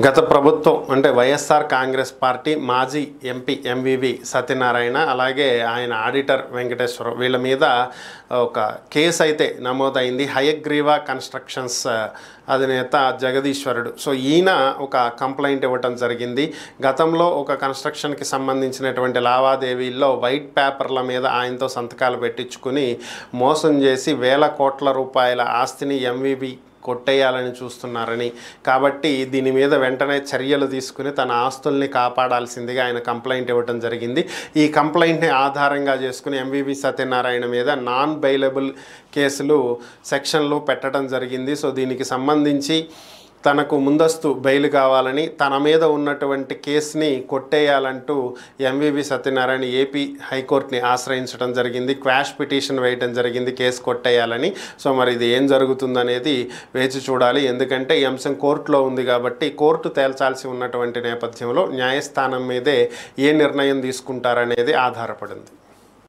గత ప్రభుత్వం అంటే వైఎస్ఆర్ కాంగ్రెస్ పార్టీ మాజీ ఎంపీ ఎంవివి సత్యనారాయణ అలాగే ఆయన ఆడిటర్ వెంకటేశ్వర వీళ్ళ మీద ఒక కేసు అయితే నమోదైంది. హయగ్రీవా కన్స్ట్రక్షన్స్ అధినేత జగదీశ్వరుడు. సో ఈయన ఒక కంప్లైంట్ ఇవ్వటం జరిగింది. గతంలో ఒక కన్స్ట్రక్షన్కి సంబంధించినటువంటి లావాదేవీల్లో వైట్ పేపర్ల మీద ఆయనతో సంతకాలు పెట్టించుకుని మోసం చేసి వేల కోట్ల రూపాయల ఆస్తిని ఎంవివి కొట్టేయాలని చూస్తున్నారని. కాబట్టి దీని మీద వెంటనే చర్యలు తీసుకుని తన ఆస్తుల్ని కాపాడాల్సిందిగా ఆయన కంప్లైంట్ ఇవ్వడం జరిగింది. ఈ కంప్లైంట్ని ఆధారంగా చేసుకుని ఎంవివి సత్యనారాయణ మీద నాన్ బెయిలబుల్ కేసులు సెక్షన్లు పెట్టడం జరిగింది. సో దీనికి సంబంధించి తనకు ముందస్తు బెయిల్ కావాలని తన మీద ఉన్నటువంటి కేసుని కొట్టేయాలంటూ ఎంవివి సత్యనారాయణ ఏపీ హైకోర్టుని ఆశ్రయించడం జరిగింది. క్వాష్ పిటిషన్ వేయడం జరిగింది కేసు కొట్టేయాలని. సో మరి ఇది ఏం జరుగుతుందనేది వేచి చూడాలి. ఎందుకంటే ఈ అంశం కోర్టులో ఉంది కాబట్టి కోర్టు తేల్చాల్సి ఉన్నటువంటి నేపథ్యంలో న్యాయస్థానం మీదే ఏ నిర్ణయం తీసుకుంటారనేది ఆధారపడింది.